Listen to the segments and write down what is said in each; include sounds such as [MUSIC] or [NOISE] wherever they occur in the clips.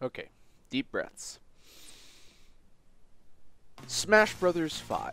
Okay, deep breaths. Smash Brothers 5.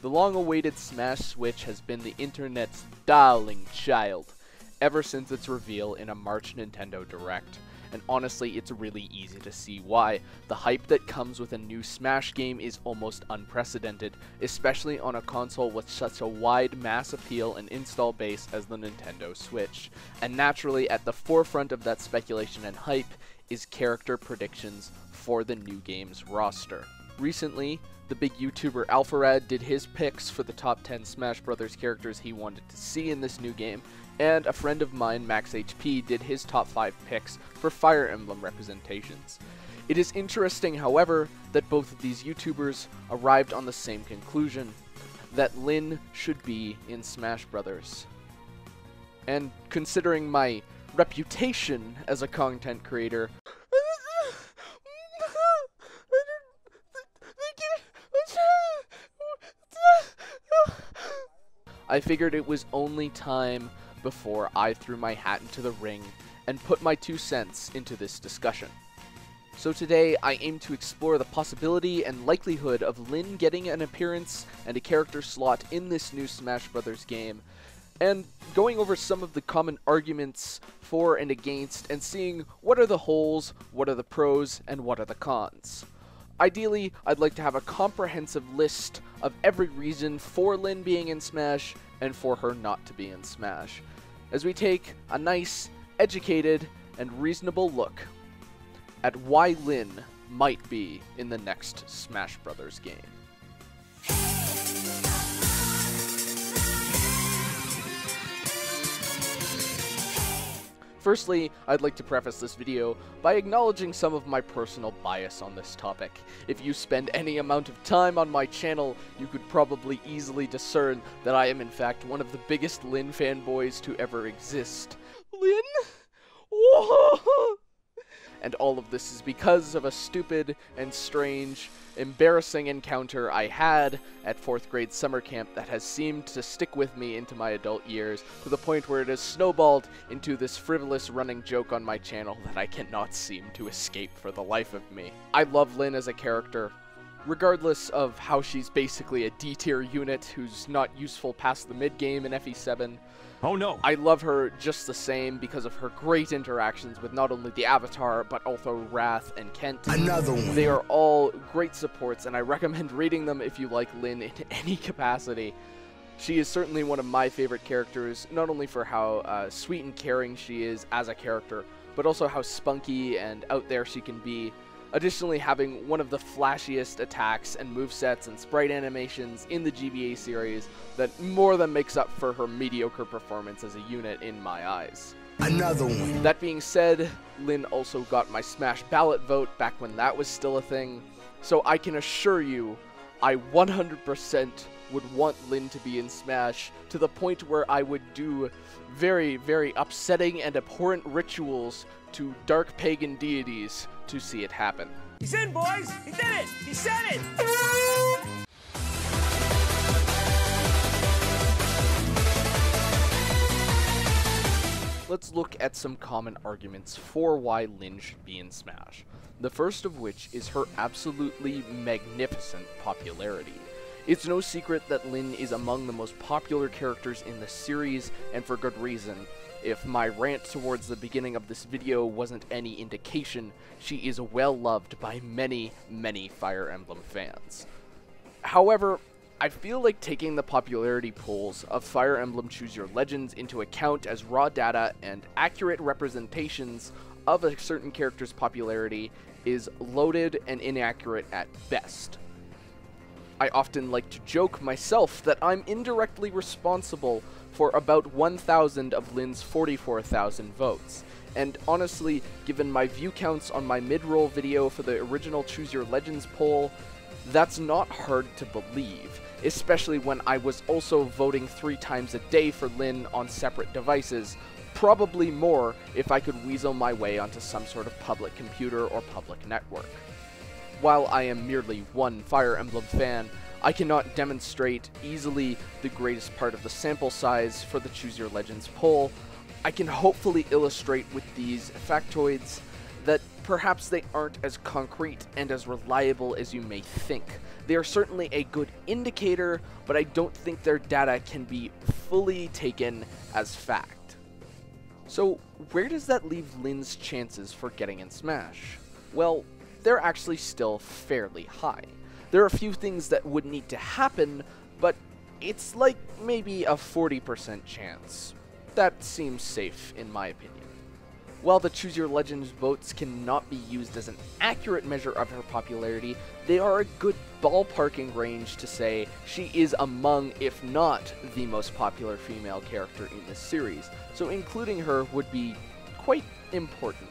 The long awaited Smash Switch has been the internet's darling child ever since its reveal in a March Nintendo Direct. And honestly, it's really easy to see why. The hype that comes with a new Smash game is almost unprecedented, especially on a console with such a wide mass appeal and install base as the Nintendo Switch. And naturally, at the forefront of that speculation and hype is character predictions for the new game's roster. Recently, the big YouTuber Alpharad did his picks for the top 10 Smash Bros. characters he wanted to see in this new game, and a friend of mine, Max HP, did his top 5 picks for Fire Emblem representations. It is interesting, however, that both of these YouTubers arrived on the same conclusion that Lyn should be in Smash Bros. And considering my reputation as a content creator, I figured it was only time before I threw my hat into the ring and put my two cents into this discussion. So today, I aim to explore the possibility and likelihood of Lyn getting an appearance and a character slot in this new Smash Bros. game, and going over some of the common arguments for and against, and seeing what are the holes, what are the pros, and what are the cons. Ideally, I'd like to have a comprehensive list of every reason for Lyn being in Smash and for her not to be in Smash, as we take a nice, educated, and reasonable look at why Lyn might be in the next Smash Bros. game. Firstly, I'd like to preface this video by acknowledging some of my personal bias on this topic. If you spend any amount of time on my channel, you could probably easily discern that I am in fact one of the biggest Lyn fanboys to ever exist. Lyn? [LAUGHS] And all of this is because of a stupid and strange, embarrassing encounter I had at 4th grade summer camp that has seemed to stick with me into my adult years to the point where it has snowballed into this frivolous running joke on my channel that I cannot seem to escape for the life of me. I love Lyn as a character, regardless of how she's basically a D tier unit who's not useful past the mid game in FE7. Oh no. I love her just the same because of her great interactions with not only the Avatar, but also Rath and Kent. Another one. They are all great supports, and I recommend reading them if you like Lyn in [LAUGHS] any capacity. She is certainly one of my favorite characters, not only for how uh, sweet and caring she is as a character, but also how spunky and out there she can be. Additionally, having one of the flashiest attacks and movesets and sprite animations in the GBA series that more than makes up for her mediocre performance as a unit in my eyes. Another one. That being said, Lyn also got my Smash ballot vote back when that was still a thing, so I can assure you, I 100% would want Lyn to be in Smash to the point where I would do very, very upsetting and abhorrent rituals to dark pagan deities to see it happen. He's in, boys! He did it! He said it! Let's look at some common arguments for why Lyn should be in Smash. The first of which is her absolutely magnificent popularity. It's no secret that Lyn is among the most popular characters in the series, and for good reason. If my rant towards the beginning of this video wasn't any indication, she is well loved by many, many Fire Emblem fans. However, I feel like taking the popularity polls of Fire Emblem Choose Your Legends into account as raw data and accurate representations of a certain character's popularity is loaded and inaccurate at best. I often like to joke myself that I'm indirectly responsible for about 1,000 of Lyn's 44,000 votes. And honestly, given my view counts on my mid-roll video for the original Choose Your Legends poll, that's not hard to believe, especially when I was also voting three times a day for Lyn on separate devices, probably more if I could weasel my way onto some sort of public computer or public network. While I am merely one Fire Emblem fan, I cannot demonstrate easily the greatest part of the sample size for the Choose Your Legends poll. I can hopefully illustrate with these factoids that perhaps they aren't as concrete and as reliable as you may think. They are certainly a good indicator, but I don't think their data can be fully taken as fact. So, where does that leave Lyn's chances for getting in Smash? Well, they're actually still fairly high. There are a few things that would need to happen, but it's like maybe a 40% chance. That seems safe in my opinion. While the Choose Your Legends votes cannot be used as an accurate measure of her popularity, they are a good ballparking range to say she is among, if not the most popular female character in this series, so including her would be quite important.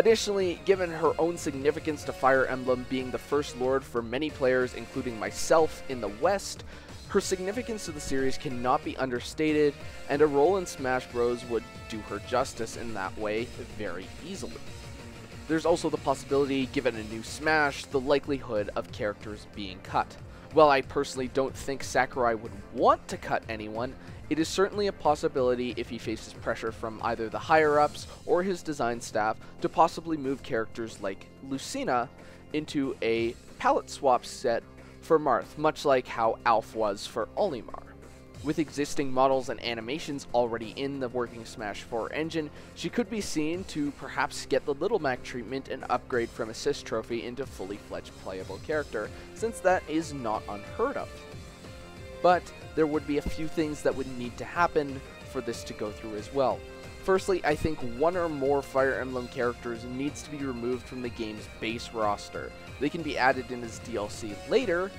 Additionally, given her own significance to Fire Emblem being the first lord for many players, including myself, in the West, her significance to the series cannot be understated, and a role in Smash Bros. would do her justice in that way very easily. There's also the possibility, given a new Smash, the likelihood of characters being cut. While I personally don't think Sakurai would want to cut anyone, it is certainly a possibility if he faces pressure from either the higher-ups or his design staff to possibly move characters like Lucina into a palette swap set for Marth, much like how Alph was for Olimar. With existing models and animations already in the working Smash 4 engine, she could be seen to perhaps get the Little Mac treatment and upgrade from Assist Trophy into fully fledged playable character, since that is not unheard of. But there would be a few things that would need to happen for this to go through as well. Firstly, I think one or more Fire Emblem characters needs to be removed from the game's base roster. They can be added in as DLC later,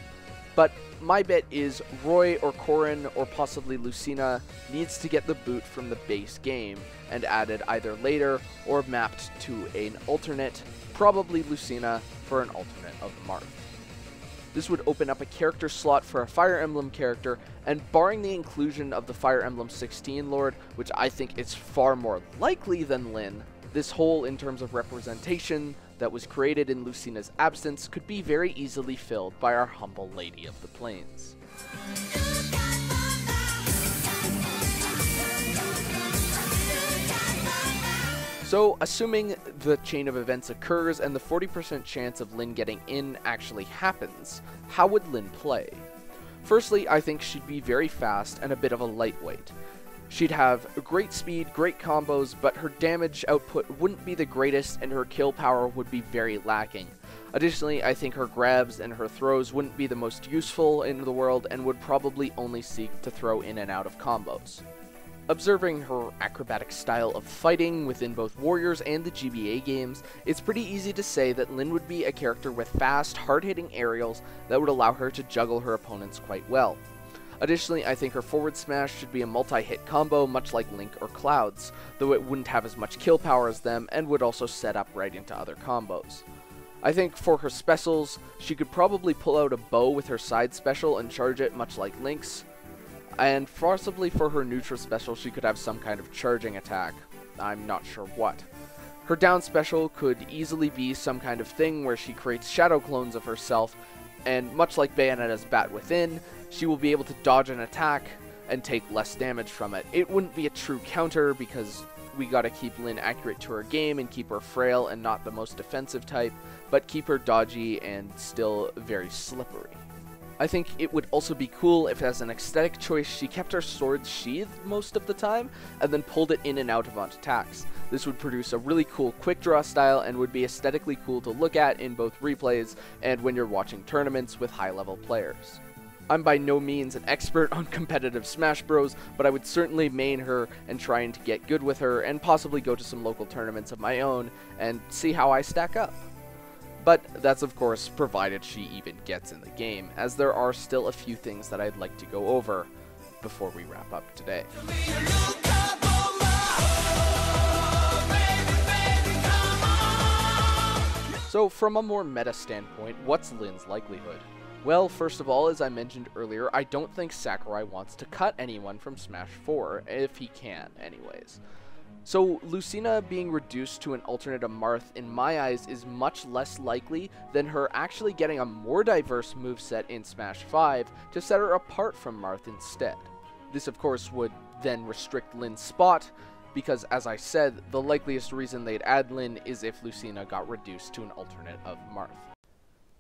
but my bet is Roy or Corrin or possibly Lucina needs to get the boot from the base game and added either later or mapped to an alternate, probably Lucina for an alternate of Marth. This would open up a character slot for a Fire Emblem character, and barring the inclusion of the Fire Emblem 16 Lord, which I think is far more likely than Lyn, this hole in terms of representation that was created in Lucina's absence could be very easily filled by our humble Lady of the Plains. So, assuming the chain of events occurs and the 40% chance of Lyn getting in actually happens, how would Lyn play? Firstly, I think she'd be very fast and a bit of a lightweight. She'd have great speed, great combos, but her damage output wouldn't be the greatest and her kill power would be very lacking. Additionally, I think her grabs and her throws wouldn't be the most useful in the world and would probably only seek to throw in and out of combos. Observing her acrobatic style of fighting within both Warriors and the GBA games, it's pretty easy to say that Lyn would be a character with fast, hard-hitting aerials that would allow her to juggle her opponents quite well. Additionally, I think her forward smash should be a multi-hit combo much like Link or Cloud's, though it wouldn't have as much kill power as them and would also set up right into other combos. I think for her specials, she could probably pull out a bow with her side special and charge it much like Link's, and possibly for her neutral special, she could have some kind of charging attack. I'm not sure what. Her down special could easily be some kind of thing where she creates shadow clones of herself, and much like Bayonetta's Bat Within, she will be able to dodge an attack and take less damage from it. It wouldn't be a true counter because we gotta keep Lyn accurate to her game and keep her frail and not the most defensive type, but keep her dodgy and still very slippery. I think it would also be cool if as an aesthetic choice she kept her sword sheathed most of the time and then pulled it in and out of on attacks. This would produce a really cool quick draw style and would be aesthetically cool to look at in both replays and when you're watching tournaments with high level players. I'm by no means an expert [LAUGHS] on competitive Smash Bros, but I would certainly main her and trying to get good with her and possibly go to some local tournaments of my own and see how I stack up. But that's of course provided she even gets in the game, as there are still a few things that I'd like to go over before we wrap up today. So from a more meta standpoint, what's Lyn's likelihood? Well, first of all, as I mentioned earlier, I don't think Sakurai wants to cut anyone from Smash 4, if he can, anyways. So, Lucina being reduced to an alternate of Marth, in my eyes, is much less likely than her actually getting a more diverse moveset in Smash 5 to set her apart from Marth instead. This, of course, would then restrict Lyn's spot, because as I said, the likeliest reason they'd add Lyn is if Lucina got reduced to an alternate of Marth.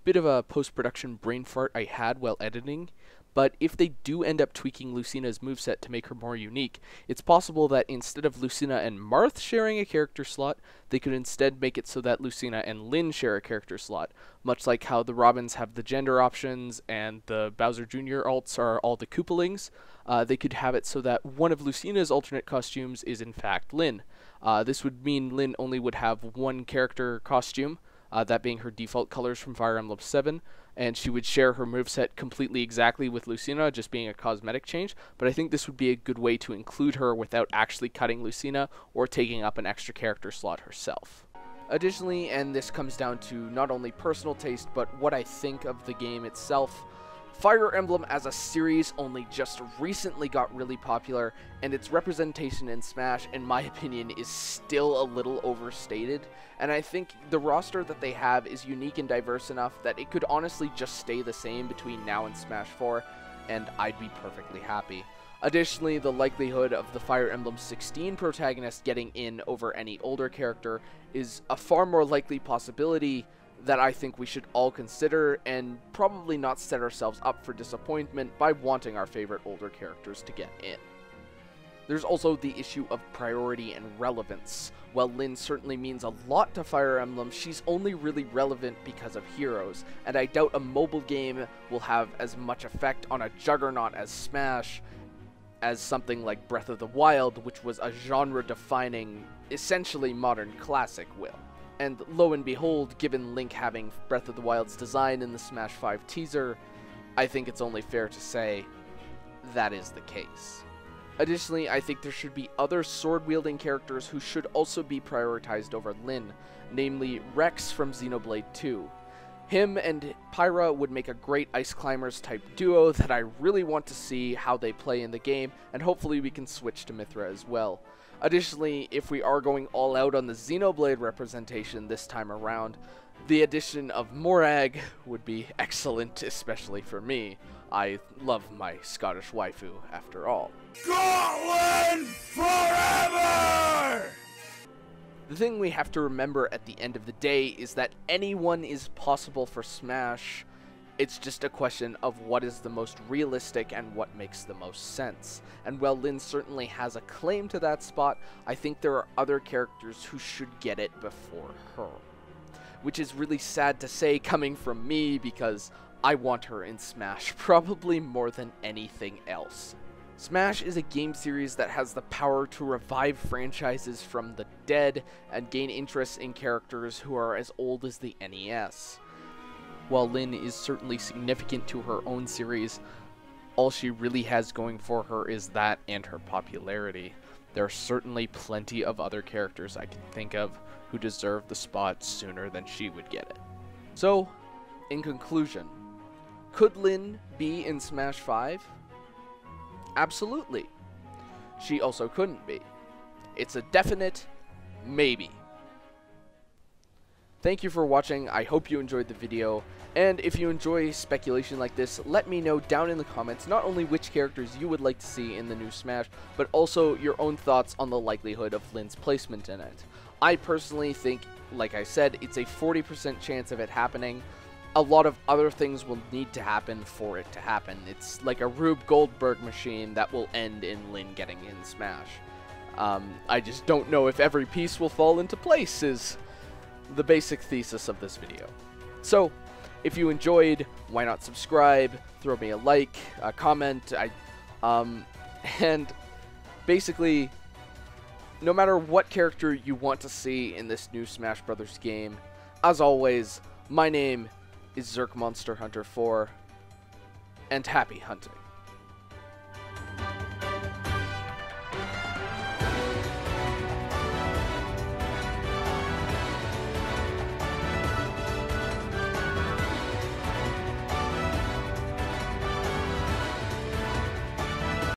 Bit of a post-production brain fart I had while editing, but if they do end up tweaking Lucina's moveset to make her more unique, it's possible that instead of Lucina and Marth sharing a character slot, they could instead make it so that Lucina and Lyn share a character slot, much like how the Robins have the gender options and the Bowser Jr. alts are all the Koopalings. Uh, they could have it so that one of Lucina's alternate costumes is in fact Lyn. Uh, this would mean Lyn only would have one character costume, uh, that being her default colors from Fire Emblem 7, and she would share her moveset completely exactly with Lucina, just being a cosmetic change. But I think this would be a good way to include her without actually cutting Lucina or taking up an extra character slot herself. Additionally, and this comes down to not only personal taste, but what I think of the game itself, Fire Emblem as a series only just recently got really popular, and its representation in Smash, in my [LAUGHS] opinion, is still a little overstated. And I think the roster that they have is unique and diverse enough that it could honestly just stay the same between now and Smash 4, and I'd be perfectly happy. Additionally, the likelihood of the Fire Emblem 16 protagonist getting in over any older character is a far more likely possibility that I think we should all consider and probably not set ourselves up for disappointment by wanting our favorite older characters to get in. There's also the issue of priority and relevance. While Lyn certainly means a lot to Fire Emblem, she's only really relevant because of heroes, and I doubt a mobile game will have as much effect on a juggernaut as Smash as something like Breath of the Wild, which was a genre defining, essentially modern classic, will. And lo and behold, given Link having Breath of the Wild's design in the Smash 5 teaser, I think it's only fair to say that is the case. Additionally, I think there should be other sword-wielding characters who should also be prioritized over Lyn, namely Rex from Xenoblade 2. Him and Pyra would make a great Ice Climbers type duo that I really want to see how they play in the game, and hopefully we can switch to Mythra as well. Additionally, if we are going all out on the Xenoblade representation this time around, the addition of Morag would be [LAUGHS] excellent, especially for me. I love my Scottish waifu, after all. Scotland forever! The thing we have to remember at the end of the day is that anyone is possible for Smash, it's just a question of what is the most realistic and what makes the most sense. And while Lyn certainly has a claim to that spot, I think there are other characters who should get it before her. Which is really sad to say [LAUGHS] coming from me because I want her in Smash [LAUGHS] probably more than anything else. Smash is a game series that has the power to revive franchises from the dead and gain interest in characters who are as old as the NES. While Lyn is certainly significant to her own series, all she really has going for her is that and her popularity. There are certainly plenty of other characters I can think of who deserve the spot sooner than she would get it. So, in conclusion, could Lyn be in Smash 5? Absolutely. She also couldn't be. It's a definite maybe. Thank you for watching, I hope you enjoyed the video, and if you enjoy speculation like this, let me know down in the comments not only which characters you would like to see in the new Smash, but also your own thoughts on the likelihood of Lyn's placement in it. I personally think, like I said, it's a 40% chance of it happening. A lot of other things will need to happen for it to happen. It's like a Rube Goldberg machine that will end in Lyn getting in Smash. Um, I just don't know if every piece will fall into place, is the basic thesis of this video. So, if you enjoyed, why not subscribe, throw me a like, a comment, I, um, [LAUGHS] and basically, no matter what character you want to see in this new Smash Brothers game, as always, my name is Zerk Monster Hunter 4, and happy hunting.